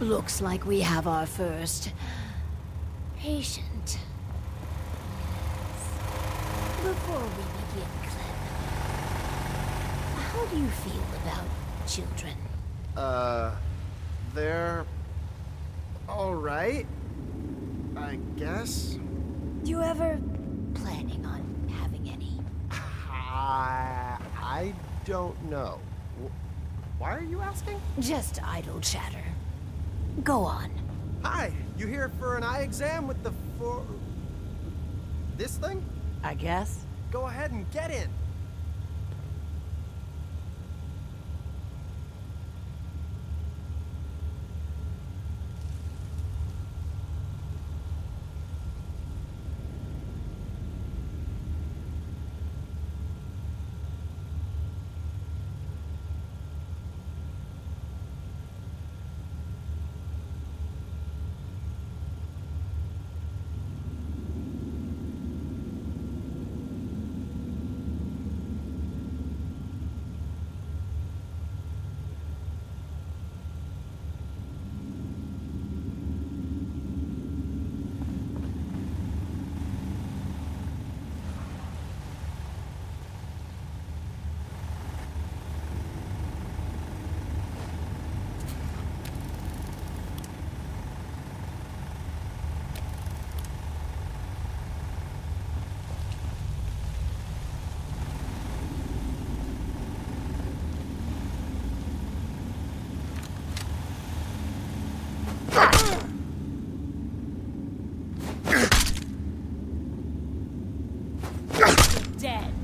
Looks like we have our first patient. Before we begin, Clem, how do you feel about children? Uh, they're all right. I guess. Do You ever planning on having any? I I don't know. Why are you asking? Just idle chatter. Go on. Hi, you here for an eye exam with the for this thing? I guess. Go ahead and get in. dead.